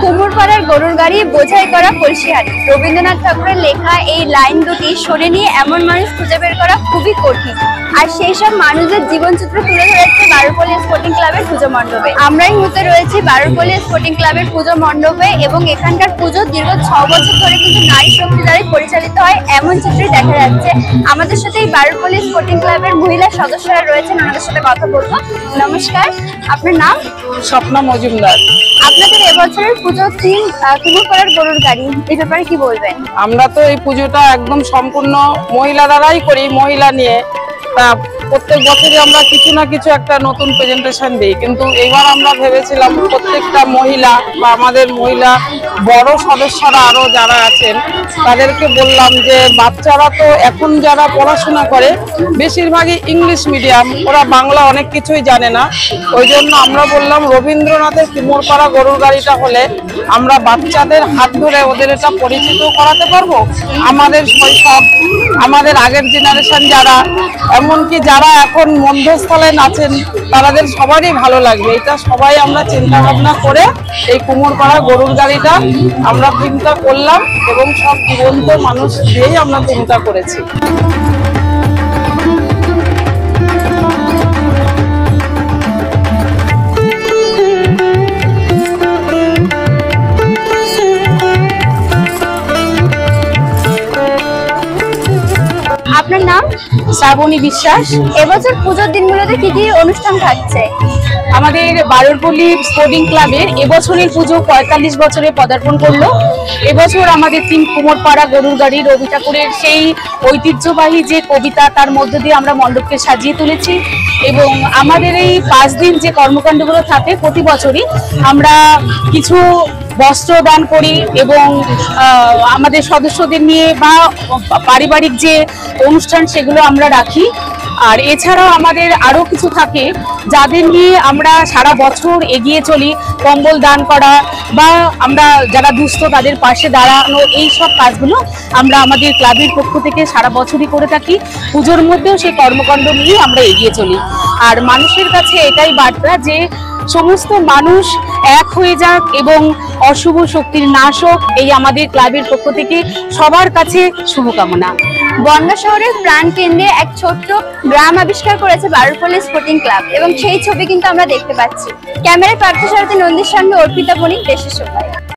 কুমোরপাড়ার গরুর গাড়ি বোঝাই করা কলসিহারি রবীন্দ্রনাথ ঠাকুরের লেখা এই লাইন দুটি সরে নিয়ে এমন মানুষ খুঁজে বের করা খুবই কঠিন। আর সেই সব মানুষদের জীবনচিত্র তুলে ধরেছে বারুপল্লী স্পোর্টিং ক্লাবের পুজো মণ্ডপে। আমরা এই মুহূর্তে রয়েছি বারুপল্লী স্পোর্টিং ক্লাবের পুজো মণ্ডপে এবং এখানকার পুজো দীর্ঘ ছ বছর ধরে কিন্তু নারী শক্তি দ্বারাই পরিচালিত হয় এমন চিত্রই দেখা যাচ্ছে। আমাদের সাথে এই বারুপল্লী স্পোর্টিং ক্লাবের মহিলা সদস্যরা রয়েছেন ওনাদের সাথে কথা বলব। নমস্কার আপনার নাম? স্বপ্না মজুমদার। আপনাদের এবছরের পুজো থিম কুমোরপাড়ার গরুর গাড়ি এই ব্যাপারে কি বলবেন? আমরা তো এই পুজোটা একদম সম্পূর্ণ মহিলা দ্বারাই করি মহিলা নিয়ে। তা প্রত্যেক বছরই আমরা কিছু না কিছু একটা নতুন প্রেজেন্টেশন দিই। কিন্তু এবার আমরা ভেবেছিলাম প্রত্যেকটা মহিলা বা আমাদের মহিলা বড় সদস্যরা আরও যারা আছেন, তাদেরকে বললাম যে বাচ্চারা তো এখন যারা পড়াশোনা করে, বেশিরভাগই ইংলিশ মিডিয়াম, ওরা বাংলা অনেক কিছুই জানে না। ওই জন্য আমরা বললাম, রবীন্দ্রনাথের কুমোরপাড়া গরুর গাড়িটা হলে আমরা বাচ্চাদের হাত ধরে ওদের এটা পরিচিত করাতে পারব? আমাদের শৈশব, আমাদের আগের জেনারেশন যারা, এমনকি যারা এখন মধ্যস্থলে নাচেন তাদের সবারই ভালো লাগবে। এটা সবাই আমরা চিন্তা ভাবনা করে এই কুমোরপাড়া গরুর গাড়িটা আমরা চিন্তা করলাম এবং সব জীবন্ত মানুষ দিয়েই আমরা চিন্তা করেছি। নাম? শ্রাবণী বিশ্বাস। এবছর পুজোর দিনগুলোতে কি কি অনুষ্ঠান থাকছে? আমাদের বারোরপল্লী স্পোর্টিং ক্লাবের এবছরের পুজো পঁয়তাল্লিশ বছরে পদার্পণ করল। এবছর আমাদের তিন কুমোরপাড়া গরুর গাড়ি রবি ঠাকুরের সেই ঐতিহ্যবাহী যে কবিতা, তার মধ্য দিয়ে আমরা মণ্ডপকে সাজিয়ে তুলেছি। এবং আমাদের এই পাঁচ দিন যে কর্মকাণ্ডগুলো থাকে প্রতি বছরই, আমরা কিছু বস্ত্র দান করি এবং আমাদের সদস্যদের নিয়ে বা পারিবারিক যে অনুষ্ঠান সেগুলো আমরা রাখি। আর এছাড়াও আমাদের আরও কিছু থাকে যাদের নিয়ে আমরা সারা বছর এগিয়ে চলি, কম্বল দান করা বা আমরা যারা দুস্থ তাদের পাশে দাঁড়ানো, এই সব কাজগুলো আমরা আমাদের ক্লাবের পক্ষ থেকে সারা বছরই করে থাকি। পুজোর মধ্যেও সেই কর্মকাণ্ড নিয়ে আমরা এগিয়ে চলি। আর মানুষের কাছে এটাই বার্তা যে, সমস্ত মানুষ এক হয়ে যাক এবং অশুভ শক্তির নাশ হোক, এই আমাদের ক্লাবের পক্ষ থেকে সবার কাছে শুভকামনা। বনগা শহরের প্রাণ কেন্দ্রে এক ছোট্ট গ্রাম আবিষ্কার করেছে বারুপল্লী স্পোর্টিং ক্লাব এবং সেই ছবি কিন্তু আমরা দেখতে পাচ্ছি। ক্যামেরায় পার্থ সারথী নন্দীর সামনে অর্পিতা বণিক দেশের সবাই।